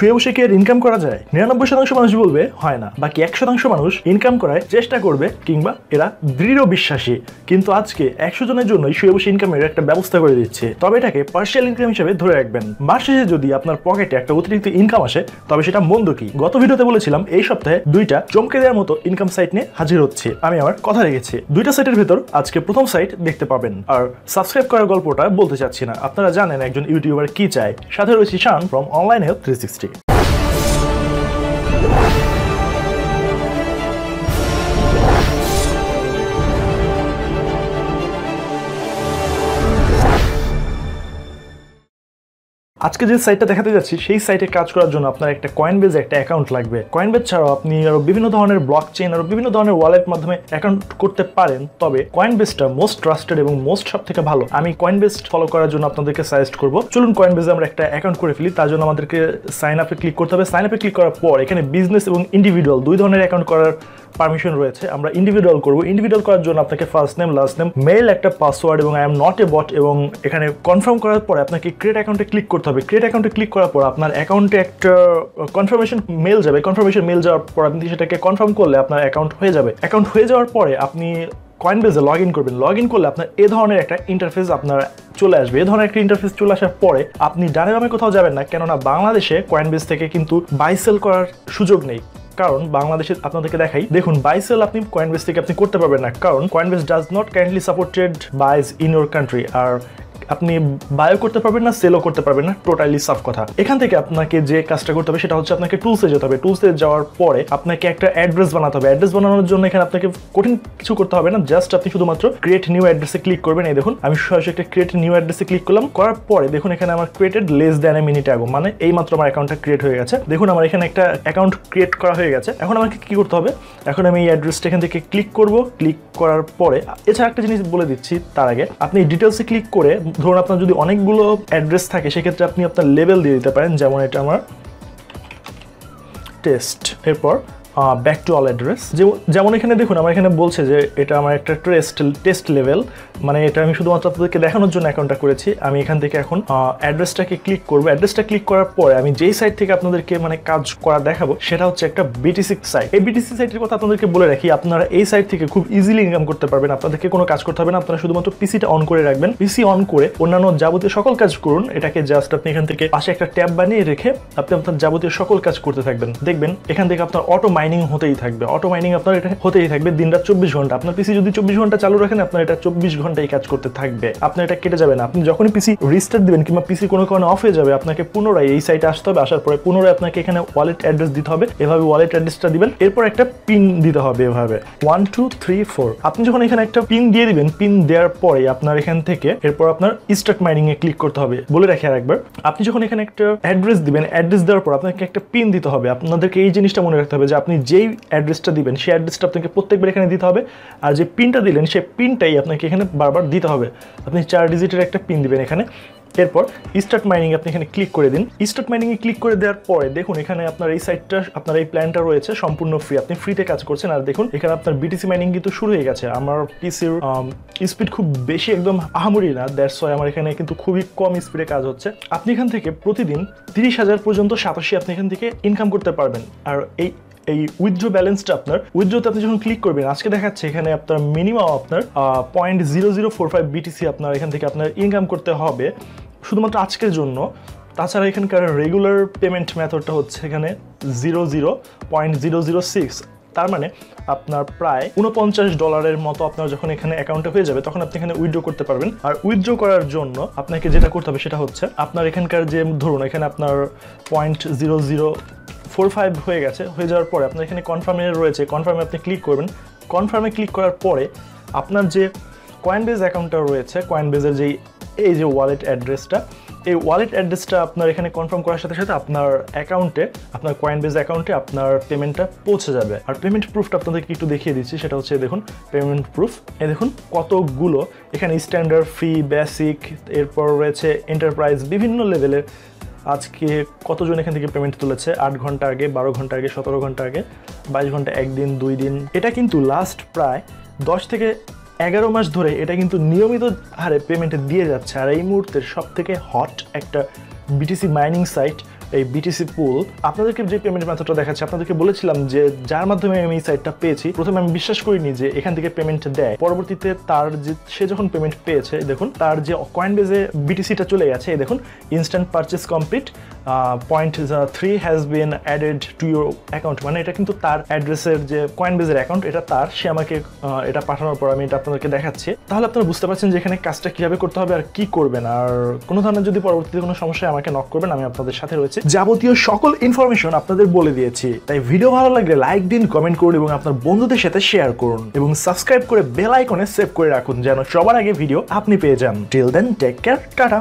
শুয়ে বসে কি ইনকাম করা যায়? নিরানব্বই শতাংশ মানুষ বলবে, হয় না। বাকি এক শতাংশ মানুষ ইনকাম করায় চেষ্টা করবে, কিংবা এরা দৃঢ় বিশ্বাসী। কিন্তু আজকে একশো জনের জন্যই শুয়ে বসে ইনকামের একটা ব্যবস্থা করে দিচ্ছে। তবে এটাকে পার্সিয়াল ইনকাম হিসেবে ধরে রাখবেন। মাস শেষে যদি আপনার পকেটে একটা অতিরিক্ত ইনকাম আসে, তবে সেটা মন্দ কি? গত ভিডিওতে বলেছিলাম, এই সপ্তাহে দুইটা চমকে দেওয়ার মতো ইনকাম সাইট নিয়ে হাজির হচ্ছে। আমি আমার কথা রেখেছি। দুইটা সাইটের ভেতর আজকে প্রথম সাইট দেখতে পাবেন। আর সাবস্ক্রাইব করার গল্পটা বলতে চাচ্ছি না। আপনারা জানেন একজন ইউটিউবার কি চায়। সাথে রয়েছে Shan from online health three sixty আজকে যে সাইটটা দেখাতে যাচ্ছি, সেই সাইটে কাজ করার জন্য আপনার একটা কয়েন বেজে একটা অ্যাকাউন্ট লাগবে। কয়েন বেজ ছাড়াও আপনি আরও বিভিন্ন ধরনের ব্লক চেইন আরও বিভিন্ন ধরনের ওয়ালেট মাধ্যমে অ্যাকাউন্ট করতে পারেন। তবে কয়েন বেজটা মোস্ট ট্রাস্টেড এবং মোস্ট সব থেকে ভালো। আমি কয়েন বেজ ফলো করার জন্য আপনাদেরকে সাজেস্ট করব। চলুন কয়েন বেজে আমরা একটা অ্যাকাউন্ট করে ফেলি। তার জন্য আমাদেরকে সাইন আপে ক্লিক করতে হবে। সাইন আপে ক্লিক করার পর এখানে বিজনেস এবং ইন্ডিভিজুয়াল দুই ধরনের অ্যাকাউন্ট করার পারমিশন রয়েছে। আমরা ইন্ডিভিজুয়াল করব। ইন্ডিভিজুয়াল করার জন্য আপনাকে first name last name mail একটা পাসওয়ার্ড এবং I am not a bot এবং এখানে কনফার্ম করার পরে আপনাকে ক্রিয়েট অ্যাকাউন্টে ক্লিক করতে হবে। ক্রিয়েট অ্যাকাউন্টে ক্লিক করার পর আপনার অ্যাকাউন্টে একটা কনফার্মেশন মেল যাবে। কনফার্মেশন মেল যাওয়ার পর আপনি সেটাকে কনফার্ম করলে আপনার অ্যাকাউন্ট হয়ে যাবে। অ্যাকাউন্ট হয়ে যাওয়ার পরে আপনি কয়েনবেজে লগ ইন করবেন। লগ ইন করলে আপনার এ ধরনের একটা ইন্টারফেস আপনার চলে আসবে। এ ধরনের একটা ইন্টারফেস চলে আসার পরে আপনি ডানে বামে কোথাও যাবেন না, কেননা বাংলাদেশে কয়েনবেজ থেকে কিন্তু বাই সেল করার সুযোগ নেই। কারণ বাংলাদেশে আপনাদেরকে দেখাই, দেখুন বাইসেল আপনি কয়েনবেস থেকে আপনি করতে পারবেন না। কারণ Coinbase does not kindly supported buys in your country আর আপনি বায়ো করতে পারবেন না সেলও করতে পারবেন না টোটালি সাফ কথা। এখান থেকে আপনাকে যে কাজটা করতে হবে সেটা হচ্ছে আপনাকে টুলসে যেতে হবে। টুলসে যাওয়ার পরে আপনাকে একটা অ্যাড্রেস বানাতে হবে। অ্যাড্রেস বানানোর জন্য এখানে আপনাকে কঠিন কিছু করতে হবে না জাস্ট আপনি শুধুমাত্র ক্রিয়েট নিউ অ্যাড্রেসে ক্লিক করবেন। এই দেখুন, আমি সরাসরি একটা ক্রিয়েট নিউ অ্যাড্রেসে ক্লিক করলাম। করার পরে দেখুন, এখানে আমার created less than a minute ago মানে এই মাত্র আমার অ্যাকাউন্টটা ক্রিয়েট হয়ে গেছে। দেখুন, আমার এখানে একটা অ্যাকাউন্ট ক্রিয়েট করা হয়ে গেছে। এখন আমাকে কি করতে হবে? এখন আমি এই অ্যাড্রেসটা এখান থেকে ক্লিক করব। ক্লিক করার পরে, এছাড়া একটা জিনিস বলে দিচ্ছি তার আগে, আপনি ডিটেলসে ক্লিক করে ধরুন আপনার যদি অনেকগুলো অ্যাড্রেস থাকে, সেক্ষেত্রে আপনি আপনার লেভেল দিয়ে দিতে পারেন। যেমন এটা আমার টেস্ট এরপর ব্যাক টু অল অ্যাড্রেস যেমন এখানে দেখুন, আমার এখানে বলছে যে এটা আমার একটা টেস্ট টেস্ট লেভেল মানে এটা আমি শুধুমাত্র আপনাদেরকে দেখানোর জন্য অ্যাকাউন্টটা করেছি। আমি এখান থেকে এখন অ্যাড্রেসটাকে ক্লিক করব। অ্যাড্রেসটা ক্লিক করার পরে আমি যেই সাইট থেকে আপনাদেরকে মানে কাজ করা দেখাবো, সেটা হচ্ছে একটা বিটিসি সাইট এই বিটিসি সাইটের কথা আপনাদেরকে বলে রাখি, আপনারা এই সাইট থেকে খুব ইজিলি ইনকাম করতে পারবেন। আপনাদেরকে কোনো কাজ করতে হবে না, আপনারা শুধুমাত্র পিসিটা অন করে রাখবেন। পিসি অন করে অন্যান্য যাবতীয় সকল কাজ করুন। এটাকে জাস্ট আপনি এখান থেকে পাশে একটা ট্যাব বানিয়ে রেখে আপনি আপনার যাবতীয় সকল কাজ করতে থাকবেন। দেখবেন এখান থেকে আপনার অটো মাইনিং হতেই থাকবে অটো মাইনিং আপনার এটা হতেই থাকবে দিন রাত চব্বিশ ঘণ্টা। আপনার পিসি যদি চব্বিশ ঘণ্টা চালু রাখেন, আপনার এটা চব্বিশ ঘণ্টা এই কাজ করতে থাকবে। আপনার এটা কেটে যাবে না। আপনি যখনই পিসি রিস্টার্ট দিবেন কিংবা পিসি কোনো কারণে অফ হয়ে যাবে, আপনাকে পুনরায় এই সাইটে আসতে হবে। আসার পরে পুনরায় আপনাকে এখানে ওয়ালেট অ্যাড্রেস দিতে হবে। এভাবে ওয়ালেট অ্যাড্রেসটা দিবেন। এরপর একটা পিন দিতে হবে এভাবে। ওয়ান টু থ্রি ফোর আপনি যখন এখানে একটা পিন দিয়ে দিবেন পিন দেওয়ার পরে আপনার এখান থেকে এরপর আপনার স্টার্ট মাইনিং এ ক্লিক করতে হবে। বলে রাখি আর একবার, আপনি যখন এখানে একটা অ্যাড্রেস দিবেন অ্যাড্রেস দেওয়ার পর আপনাকে একটা পিন দিতে হবে। আপনাদেরকে এই জিনিসটা মনে রাখতে হবে যে আপনি যেই অ্যাড্রেসটা দিবেন, সেই অ্যাড্রেসটা আপনাকে প্রত্যেকবার এখানে দিতে হবে। আর যে পিনটা দিলেন, সেই পিনটাই আপনাকে এখানে বারবার দিতে হবে। আপনি চার ডিজিটের একটা পিন দিবেন এখানে। এরপর স্টার্ট মাইনিং আপনি এখানে ক্লিক করে দিন। স্টার্ট মাইনিংয়ে ক্লিক করে দেওয়ার পরে দেখুন, এখানে আপনার এই সাইটটা আপনার এই প্ল্যানটা রয়েছে সম্পূর্ণ ফ্রি আপনি ফ্রিতে কাজ করছেন। আর দেখুন, এখানে আপনার বিটিসি মাইনিং কিন্তু শুরু হয়ে গেছে। আমার পিসির স্পিড খুব বেশি একদম আহামরি না। দ্যাটস ওয়াই আমার এখানে কিন্তু খুবই কম স্পিডে কাজ হচ্ছে। আপনি এখান থেকে প্রতিদিন তিরিশ হাজার পর্যন্ত সাতাশি আপনি এখান থেকে ইনকাম করতে পারবেন। আর এই এই উইথড্র ব্যালেন্সটা আপনার উইথড্রোতে আপনি যখন ক্লিক করবেন, আজকে দেখাচ্ছে এখানে আপনার মিনিমাম আপনার point zero zero four five BTC আপনার, এখান থেকে আপনার ইনকাম করতে হবে। শুধুমাত্র আজকের জন্য। তাছাড়া এখানকার রেগুলার পেমেন্ট মেথডটা হচ্ছে এখানে zero zero point zero zero six তার মানে আপনার প্রায় উনপঞ্চাশ ডলারের মতো আপনার যখন এখানে অ্যাকাউন্টে হয়ে যাবে, তখন আপনি এখানে উইথড্র করতে পারবেন। আর উইথড্র করার জন্য আপনাকে যেটা করতে হবে সেটা হচ্ছে আপনার এখানকার যে, ধরুন এখানে আপনার point zero zero four five হয়ে গেছে, হয়ে যাওয়ার পরে আপনার এখানে কনফার্মে রয়েছে কনফার্মে আপনি ক্লিক করবেন। কনফার্মে ক্লিক করার পরে আপনার যে কয়েনবেজ অ্যাকাউন্টটা রয়েছে কয়েনবেজের যেই, এই যে ওয়ালেট অ্যাড্রেসটা এই ওয়ালেট অ্যাড্রেসটা আপনার এখানে কনফার্ম করার সাথে সাথে আপনার অ্যাকাউন্টে আপনার কয়েনবেজ অ্যাকাউন্টে আপনার পেমেন্টটা পৌঁছে যাবে। আর পেমেন্ট প্রুফটা আপনাদেরকে একটু দেখিয়ে দিচ্ছি, সেটা হচ্ছে দেখুন পেমেন্ট প্রুফ এ দেখুন, কতগুলো এখানে স্ট্যান্ডার্ড ফ্রি বেসিক এরপর রয়েছে এন্টারপ্রাইজ বিভিন্ন লেভেলের আজকে কতজন এখান থেকে পেমেন্ট তুলেছে? আট ঘণ্টা আগে, বারো ঘণ্টা আগে, সতেরো ঘণ্টা আগে, বাইশ ঘণ্টা, একদিন, দুই দিন। এটা কিন্তু লাস্ট প্রায় দশ থেকে এগারো মাস ধরে এটা কিন্তু নিয়মিত হারে পেমেন্ট দিয়ে যাচ্ছে। আর এই মুহূর্তে সব থেকে হট একটা বিটিসি মাইনিং সাইট এই বিটিসি পুল আপনাদেরকে যে পেমেন্ট মেথডটা দেখাচ্ছি, আপনাদেরকে বলেছিলাম যে যার মাধ্যমে আমি এই সাইটটা পেয়েছি, প্রথমে আমি বিশ্বাস করিনি যে এখান থেকে পেমেন্ট দেয়। পরবর্তীতে তার যে, সে যখন পেমেন্ট পেয়েছে, দেখুন, তার যে কয়েন বেজে বিটিসিটা চলে গেছে দেখুন instant purchase complete point three has been added to your account মানে এটা কিন্তু তার অ্যাড্রেসের যে কয়েন বেজের অ্যাকাউন্ট এটা তার, সে আমাকে এটা পাঠানোর পর আমি এটা আপনাদেরকে দেখাচ্ছি। তাহলে আপনারা বুঝতে পারছেন যে এখানে কাজটা কীভাবে করতে হবে আর কি করবেন। আর কোনো ধরনের যদি পরবর্তীতে কোনো সমস্যায় আমাকে নক করবেন, আমি আপনাদের সাথে রয়েছে। যাবতীয় সকল ইনফরমেশন আপনাদের বলে দিয়েছি। তাই ভিডিও ভালো লাগলে লাইক দিন কমেন্ট করুন এবং আপনার বন্ধুদের সাথে শেয়ার করুন। এবং সাবস্ক্রাইব করে বেল আইকনে সেভ করে রাখুন, যেন সবার আগে ভিডিও আপনি পেয়ে যান। Till then take care tata.